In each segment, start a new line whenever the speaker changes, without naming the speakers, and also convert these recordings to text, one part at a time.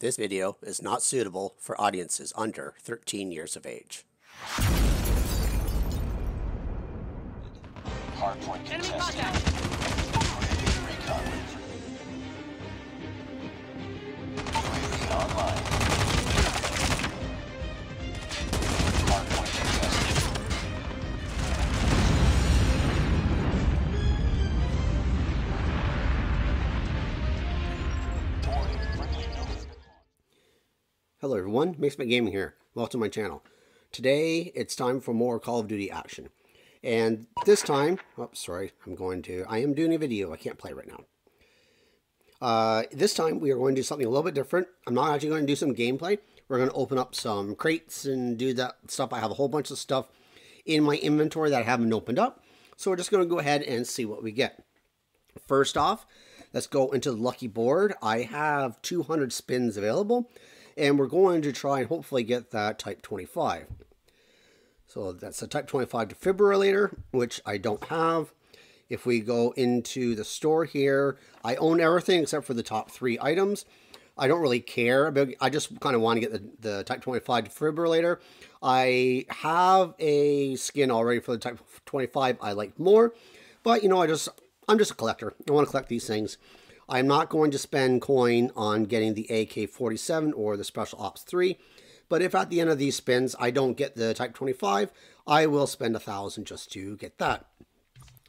This video is not suitable for audiences under 13 years of age.
Hardpoint
Enemy contact!
Recon. UAV online.
Hello everyone, Mixfant Gaming here. Welcome to my channel. Today it's time for more Call of Duty action. And this time, oh sorry, I'm going to, I am doing a video, I can't play right now. Uh, this time we are going to do something a little bit different. I'm not actually going to do some gameplay. We're going to open up some crates and do that stuff. I have a whole bunch of stuff in my inventory that I haven't opened up. So we're just going to go ahead and see what we get. First off, let's go into the lucky board. I have 200 spins available, and we're going to try and hopefully get that Type 25. So that's a Type 25 defibrillator, which I don't have. If we go into the store here, I own everything except for the top three items. I don't really care about. I just kind of want to get the, the Type 25 defibrillator. I have a skin already for the Type 25. I like more, but you know, I just I'm just a collector. I want to collect these things. I'm not going to spend coin on getting the AK-47 or the Special Ops 3. But if at the end of these spins I don't get the Type 25, I will spend a thousand just to get that.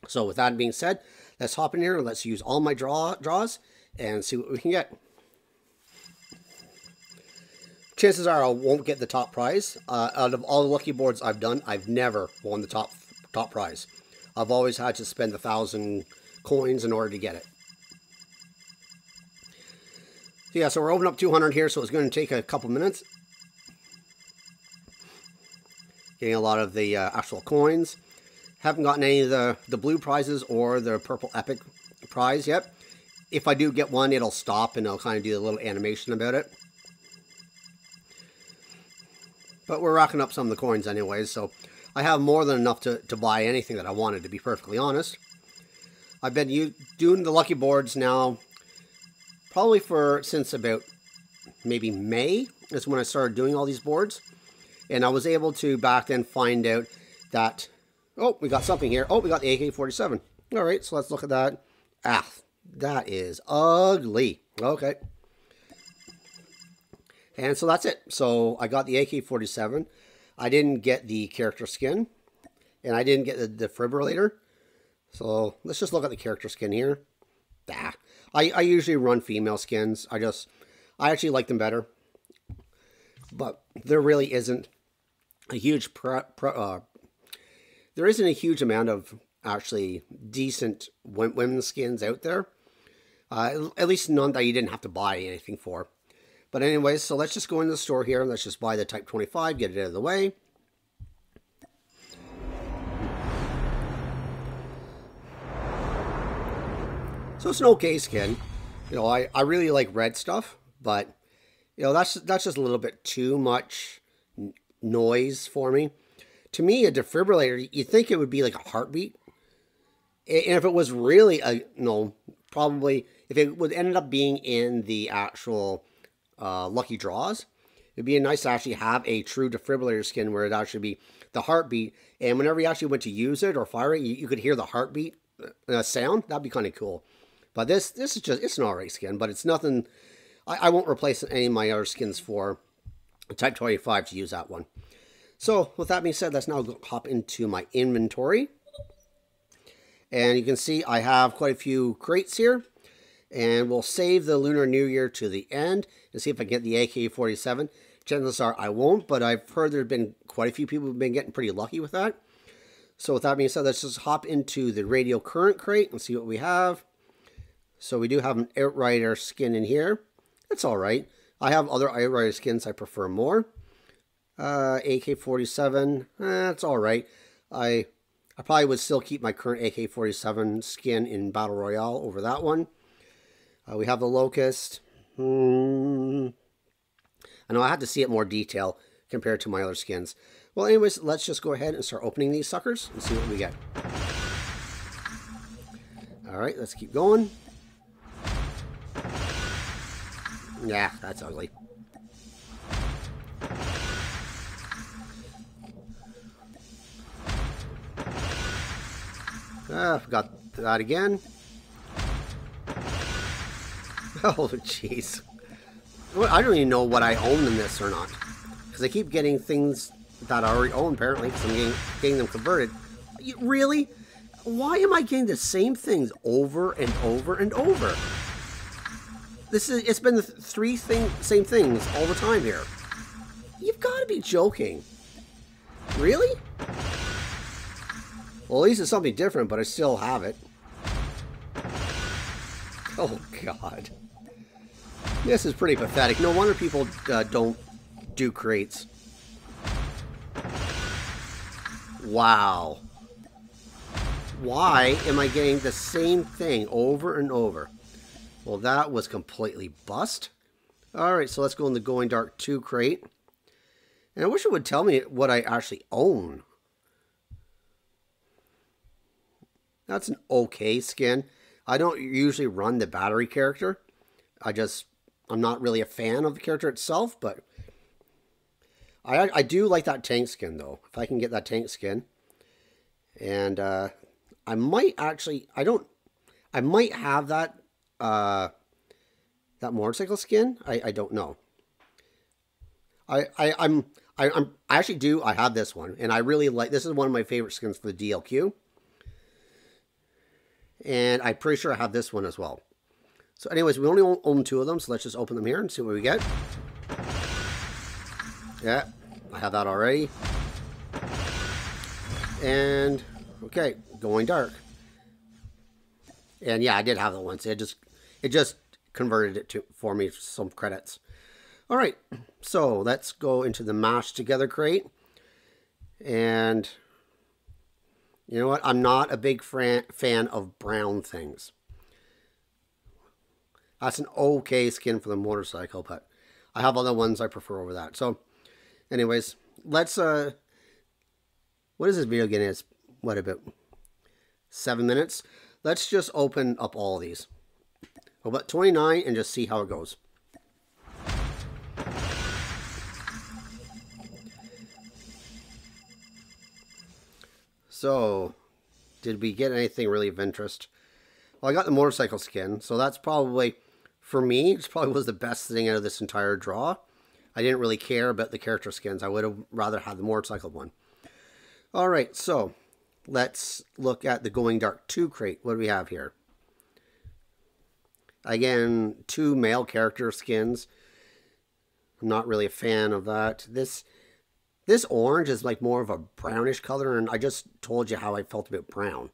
So with that being said, let's hop in here. Let's use all my draw draws and see what we can get. Chances are I won't get the top prize. Uh, out of all the lucky boards I've done, I've never won the top top prize. I've always had to spend a thousand coins in order to get it. So yeah, so we're opening up 200 here, so it's going to take a couple minutes. Getting a lot of the uh, actual coins. Haven't gotten any of the, the blue prizes or the purple epic prize yet. If I do get one, it'll stop and I'll kind of do a little animation about it. But we're racking up some of the coins anyways, so I have more than enough to, to buy anything that I wanted, to be perfectly honest. I've been doing the lucky boards now probably for since about maybe May is when I started doing all these boards. And I was able to back then find out that, oh, we got something here. Oh, we got the AK-47. All right, so let's look at that. Ah, that is ugly. Okay. And so that's it. So I got the AK-47. I didn't get the character skin. And I didn't get the defibrillator. So let's just look at the character skin here. Ah, I, I usually run female skins. I just, I actually like them better. But there really isn't a huge, pre, pre, uh, there isn't a huge amount of actually decent women's skins out there. Uh, at least none that you didn't have to buy anything for. But anyways, so let's just go into the store here and let's just buy the Type 25, get it out of the way. So it's an okay skin. You know, I, I really like red stuff, but you know, that's that's just a little bit too much noise for me. To me, a defibrillator, you think it would be like a heartbeat. And if it was really a, you know, probably, if it would end up being in the actual uh, lucky draws, it'd be nice to actually have a true defibrillator skin where it actually be the heartbeat. And whenever you actually went to use it or fire it, you, you could hear the heartbeat uh, sound. That'd be kind of cool. But this this is just, it's an alright skin, but it's nothing, I, I won't replace any of my other skins for Type 25 to use that one. So with that being said, let's now hop into my inventory. And you can see I have quite a few crates here. And we'll save the Lunar New Year to the end and see if I get the AK-47. Chances are I won't, but I've heard there have been quite a few people who've been getting pretty lucky with that. So with that being said, let's just hop into the Radio Current crate and see what we have. So we do have an Outrider skin in here. It's all right. I have other Outrider skins I prefer more. Uh, AK-47, eh, it's all right. I I probably would still keep my current AK-47 skin in Battle Royale over that one. Uh, we have the Locust. Hmm. I know I had to see it more detail compared to my other skins. Well, anyways, let's just go ahead and start opening these suckers and see what we get. All right, let's keep going. Yeah, that's ugly. Ah, forgot that again. Oh, jeez. I don't even know what I own in this or not. Because I keep getting things that I already own, apparently, because I'm getting, getting them converted. You- Really? Why am I getting the same things over and over and over? This is, it's been the three thing, same things all the time here. You've got to be joking. Really? Well, at least it's something different, but I still have it. Oh, God. This is pretty pathetic. No wonder people uh, don't do crates. Wow. Why am I getting the same thing over and over? Well, that was completely bust. Alright, so let's go in the Going Dark 2 crate. And I wish it would tell me what I actually own. That's an okay skin. I don't usually run the battery character. I just, I'm not really a fan of the character itself, but I, I do like that tank skin though. If I can get that tank skin. And uh, I might actually, I don't, I might have that, uh, that motorcycle skin. I, I don't know. I, I, I'm, I, I'm, I actually do. I have this one, and I really like. This is one of my favorite skins for the DLQ, and I'm pretty sure I have this one as well. So, anyways, we only own- two of them, so let's just open them here and see what we get. Yeah, I have that already. And okay, going dark. And yeah, I did have that once. It just, it just converted it to for me some credits. All right, so let's go into the mash together crate. And you know what? I'm not a big fan of brown things. That's an okay skin for the motorcycle, but I have other ones I prefer over that. So, anyways, let's. uh What is this video again? It's what about seven minutes? Let's just open up all of About 29 and just see how it goes. So, did we get anything really of interest? Well, I got the motorcycle skin, so that's probably, for me, it probably was the best thing out of this entire draw. I didn't really care about the character skins. I would have rather had the motorcycle one. All right, so let's look at the Going Dark 2 crate. What do we have here? Again, two male character skins. I'm not really a fan of that. This this orange is like more of a brownish color, and I just told you how I felt about brown.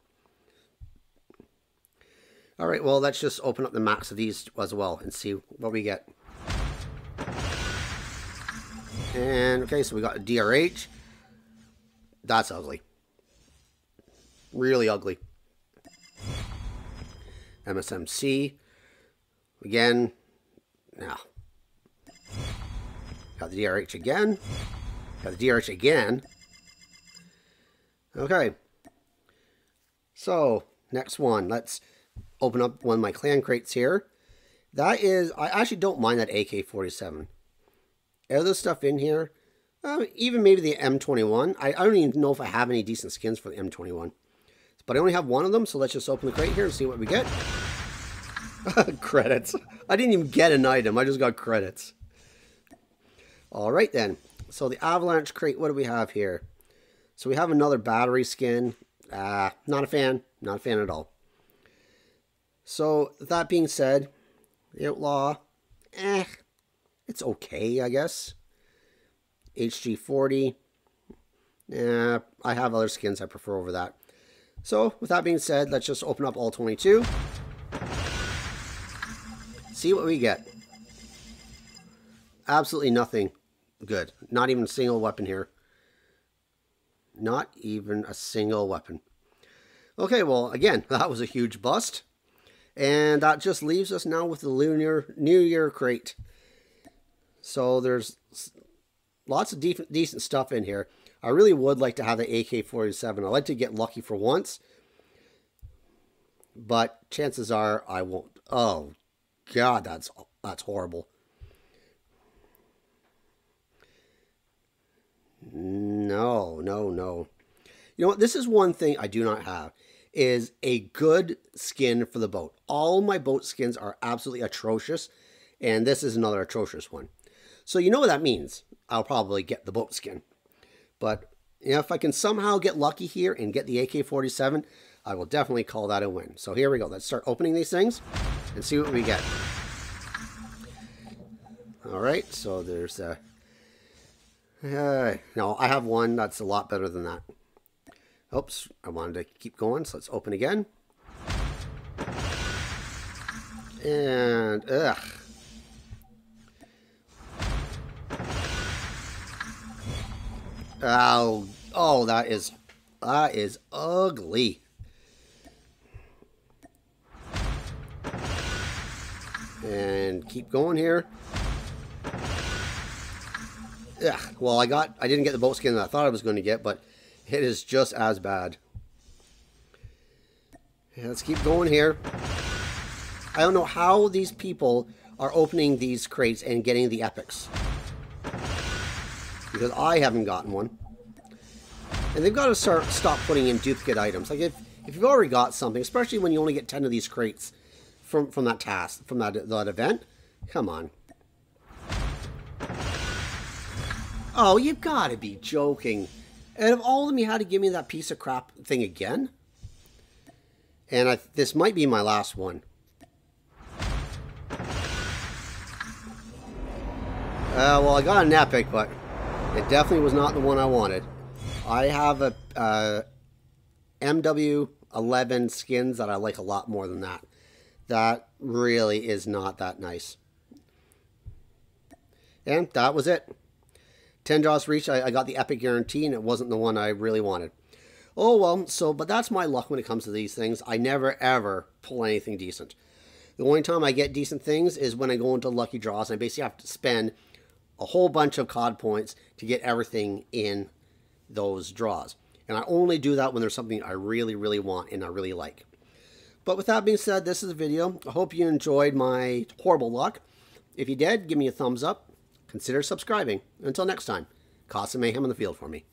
All right, well, let's just open up the max of these as well and see what we get. And, okay, so we got a DRH. That's ugly. Really ugly. MSMC. Again, no. Got the DRH again. Got the DRH again. Okay. So, next one. Let's open up one of my clan crates here. That is, I actually don't mind that AK-47. Other stuff in here, uh, even maybe the M21. I, I don't even know if I have any decent skins for the M21. But I only have one of them, so let's just open the crate here and see what we get. credits. I didn't even get an item, I just got credits. Alright then. So the Avalanche crate, what do we have here? So we have another battery skin. Uh, not a fan. Not a fan at all. So that being said, the Outlaw, eh, it's okay, I guess. HG40, yeah, I have other skins I prefer over that. So with that being said, let's just open up all 22. See what we get. Absolutely nothing good. Not even a single weapon here. Not even a single weapon. Okay, well, again, that was a huge bust. And that just leaves us now with the Lunar New Year crate. So there's lots of def- decent stuff in here. I really would like to have the AK-47. I'd like to get lucky for once. But chances are I won't. Oh, God, that's that's horrible. No, no, no. You know what? This is one thing I do not have is a good skin for the boat. All my boat skins are absolutely atrocious, and this is another atrocious one. So you know what that means. I'll probably get the boat skin. But you know, if I can somehow get lucky here and get the AK-47, I will definitely call that a win. So here we go. Let's start opening these things and see what we get. All right, so there's a... Uh, no, I have one that's a lot better than that. Oops, I wanted to keep going, so let's open again. And, ugh. Oh, oh, that is, that is ugly. And keep going here. Yeah, well, I got, I didn't get the boat skin that I thought I was going to get, but it is just as bad. Yeah, let's keep going here. I don't know how these people are opening these crates and getting the epics. Because I haven't gotten one. And they've got to start stop putting in duplicate items. Like if, if you've already got something, especially when you only get 10 of these crates from, from that task, from that, that event, come on. Oh, you've got to be joking. And of all of them, you had to give me that piece of crap thing again? And I, this might be my last one. Uh, well, I got an epic, but it definitely was not the one I wanted. I have a uh, MW11 skins that I like a lot more than that. That really is not that nice. And that was it. 10 draws for each. I, I got the epic guarantee, and it wasn't the one I really wanted. Oh, well, so, but that's my luck when it comes to these things. I never, ever pull anything decent. The only time I get decent things is when I go into lucky draws, and I basically have to spend a whole bunch of COD points to get everything in those draws. And I only do that when there's something I really, really want and I really like. But with that being said, this is a video. I hope you enjoyed my horrible luck. If you did, give me a thumbs up. Consider subscribing. Until next time, cause some mayhem in the field for me.